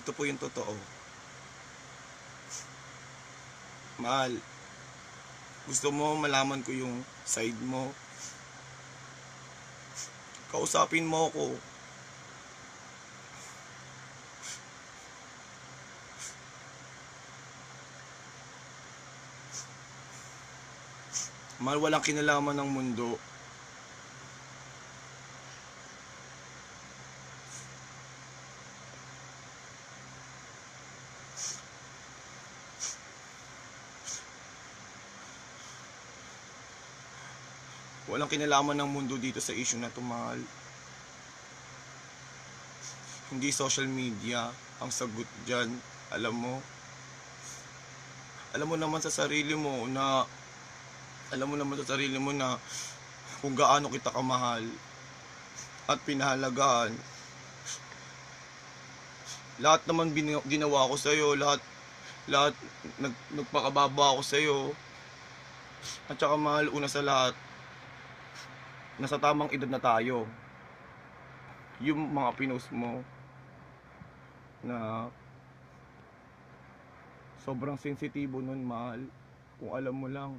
Ito po yung totoo. Mahal, gusto mo malaman ko yung side mo? Kausapin mo ako. Mahal, walang kinalaman ng mundo. Walang kinalaman ng mundo dito sa issue na to, mahal. Hindi social media ang sagot dyan. Alam mo, alam mo naman sa sarili mo na alam mo naman sa sarili mo na kung gaano kita kamahal at pinahalagaan. Lahat naman ginawa ko sa'yo, lahat, lahat nag, nagpakababa ako sa'yo. At saka mahal, una sa lahat, nasa tamang edad na tayo. Yung mga pinost mo na sobrang sensitibo nun, mahal. Kung alam mo lang,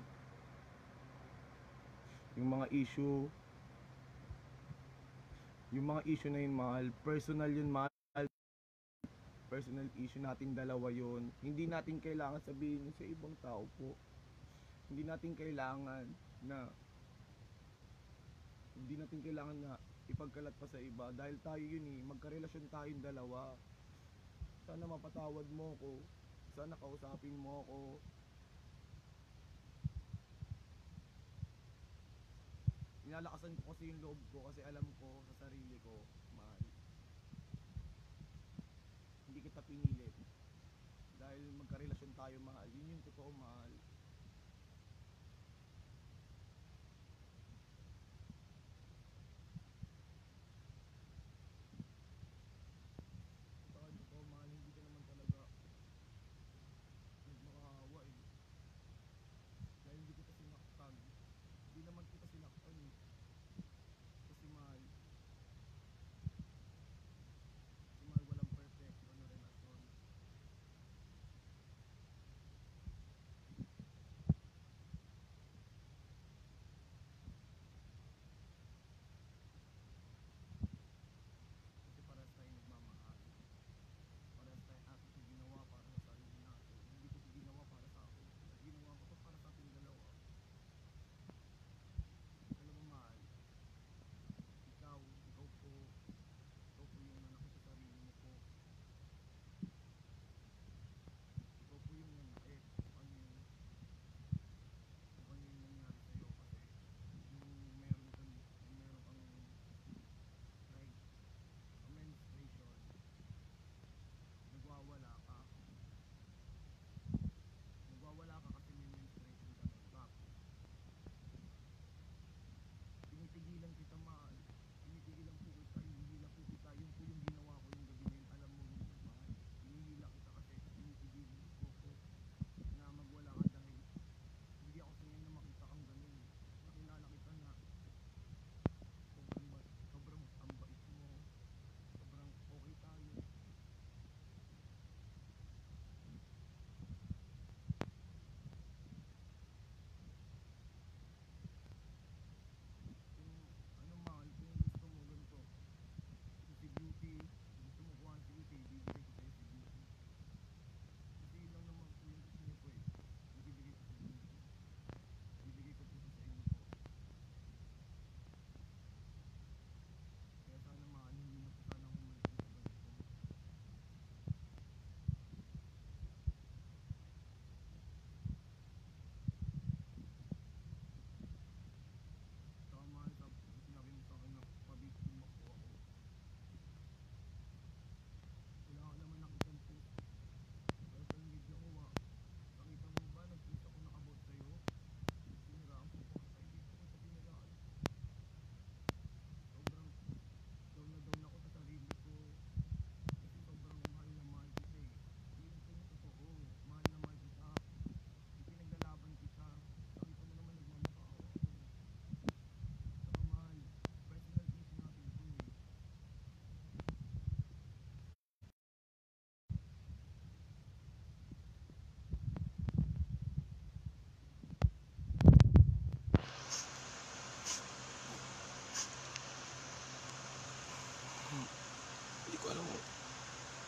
yung mga issue, yung mga issue na yun, mahal, personal yun, mahal. Personal issue natin dalawa yun. Hindi natin kailangan sabihin sa ibang tao po. Hindi natin kailangan na hindi natin kailangan na ipagkalat pa sa iba dahil tayo yun eh, magkarelasyon tayong dalawa. Sana mapatawad mo ako. Sana kausapin mo ako. Inalakasan ko kasi yung loob ko kasi alam ko sa sarili ko, mahal. Hindi kita pinilit. Dahil magkarelasyon tayo, mahal. Yun yung totoo, mahal.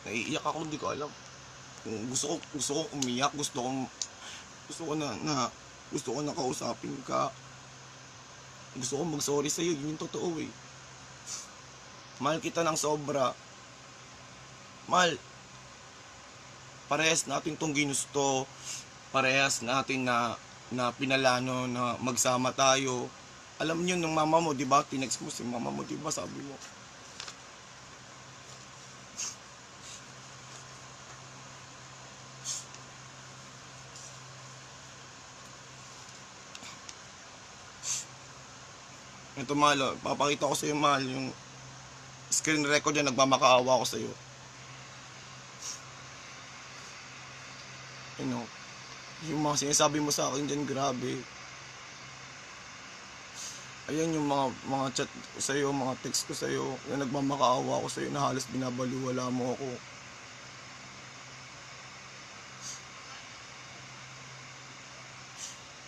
Naiiyak ako, hindi ko alam. Gusto ko, gusto ko umiyak, gusto ko, gusto ko na, na, gusto ko na kausapin ka. Gusto ko mag-sorry sa'yo, yun yung totoo eh. Mahal kita ng sobra. Mahal, parehas natin tong ginusto. Parehas natin na, na pinalano na magsama tayo. Alam niyo nung mama mo, di ba? Tinext mo si mama mo, di ba? Sabi mo, Ito mahal, oh. papakita ko sa iyo mahal yung screen record yan, nagmamakaawa ko sa iyo. You know, yung mga sinasabi mo sa akin dyan, grabe. Ayan yung mga mga chat ko sa iyo, mga text ko sa iyo, na nagmamakaawa ko sa iyo na halos binabaliwala mo ako.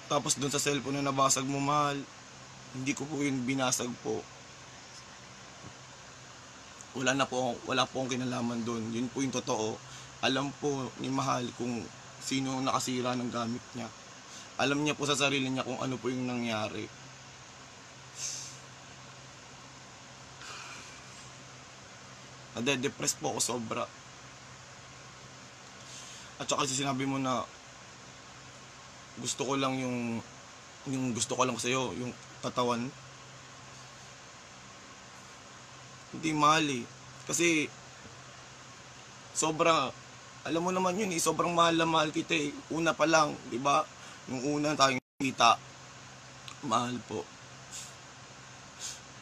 Tapos dun sa cellphone na nabasag mo, mahal, hindi ko po yun binasag po. Wala na po, wala po akong kinalaman doon. Yun po yung totoo. Alam po ni Mahal kung sino ang nakasira ng gamit niya. Alam niya po sa sarili niya kung ano po yung nangyari. Nade-depress po ako sobra. At saka kasi sinabi mo na gusto ko lang yung yung gusto ko lang sa'yo, yung katawan. Hindi mahal eh. Kasi, sobra, alam mo naman yun eh, sobrang mahal na mahal kita eh. Una pa lang, di ba? Yung una tayong kita, mahal po.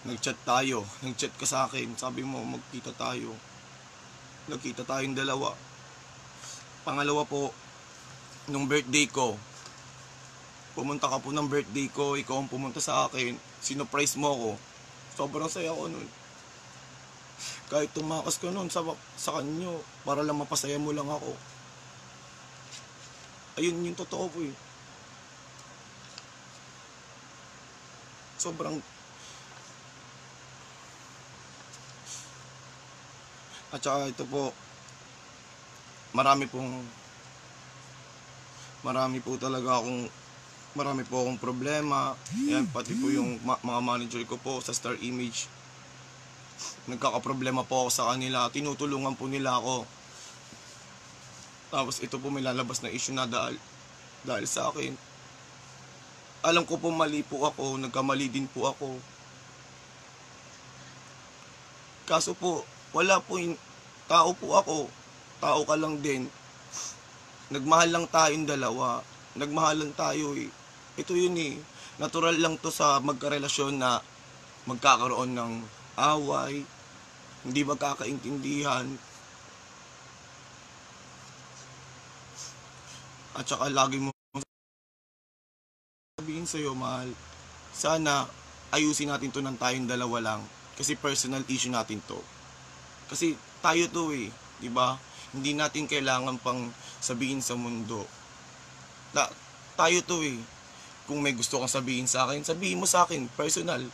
Nag-chat tayo, nag-chat ka sa akin, sabi mo magkita tayo. Nagkita tayong dalawa. Pangalawa po, nung birthday ko, pumunta ka po ng birthday ko, ikaw ang pumunta sa akin, sinurprise mo ako. Sobrang saya ko nun. Kahit tumakas ka nun sa, sa kanyo, para lang mapasaya mo lang ako. Ayun yung totoo po eh. Sobrang... At saka ito po, marami pong marami po talaga akong marami po akong problema. Yan, pati po yung ma- mga manager ko po sa Star Image. Nagkakaproblema po ako sa kanila. Tinutulungan po nila ako. Tapos ito po may lalabas na issue na dahil, dahil sa akin. Alam ko po mali po ako. Nagkamali din po ako. Kaso po, wala po yung tao po ako. Tao ka lang din. Nagmahal lang tayong dalawa. Nagmahalan tayo eh ito yun eh. Natural lang to sa magkarelasyon na magkakaroon ng away, hindi magkakaintindihan. At saka lagi mo sabihin sa'yo, mahal, sana ayusin natin to ng tayong dalawa lang. Kasi personal issue natin to. Kasi tayo to eh, di ba? Hindi natin kailangan pang sabihin sa mundo. Na, tayo to eh kung may gusto kang sabihin sa akin, sabihin mo sa akin, personal.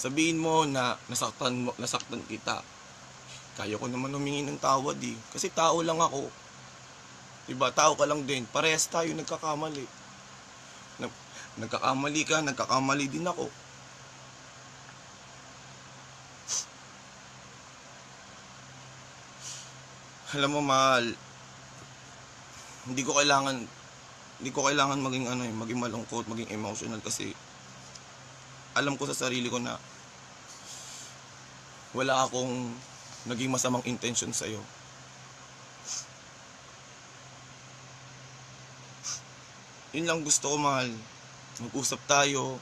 Sabihin mo na nasaktan, mo, nasaktan kita. Kaya ko naman humingi ng tawad eh. Kasi tao lang ako. Diba? Tao ka lang din. Parehas tayo nagkakamali. Nag, nagkakamali ka, nagkakamali din ako. Alam mo, mahal, hindi ko kailangan hindi ko kailangan maging ano eh, maging malungkot, maging emotional kasi alam ko sa sarili ko na wala akong naging masamang intention sa iyo. Yun lang gusto ko mahal. Mag-usap tayo.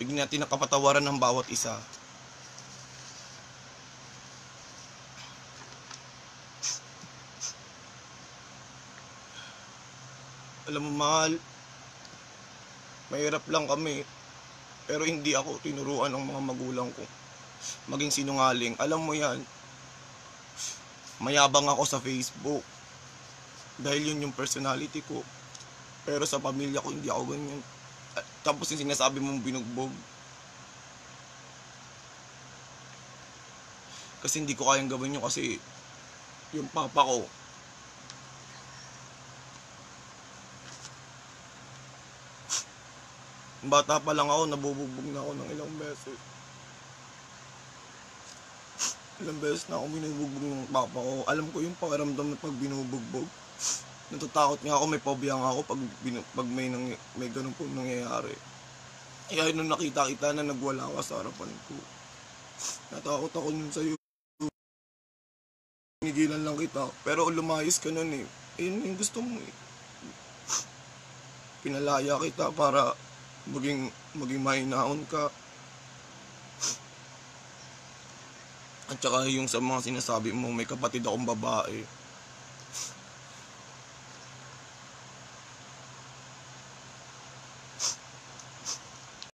Bigyan natin ng kapatawaran ng bawat isa. Alam mo, mahal, mahirap lang kami. Pero hindi ako tinuruan ng mga magulang ko. Maging sinungaling. Alam mo yan, mayabang ako sa Facebook. Dahil yun yung personality ko. Pero sa pamilya ko, hindi ako ganyan. Tapos yung sinasabi mong binugbog. Kasi hindi ko kayang gawin yun kasi yung papa ko, bata pa lang ako, nabubugbog na ako ng ilang beses. Ilang beses na ako binubugbog ng papa ko. Alam ko yung pakiramdam na pag binubugbog. Natatakot nga ako, may phobia nga ako pag, pag may, nang, may ganun po nangyayari. Kaya nung nakita kita na nagwala ka sa harapan ko, natakot ako nun sa'yo. Pinigilan lang kita. Pero lumayas ka nun eh. Ayun yung gusto mo eh. Pinalaya kita para maging maging mahinaon ka. At saka yung sa mga sinasabi mo, may kapatid akong babae.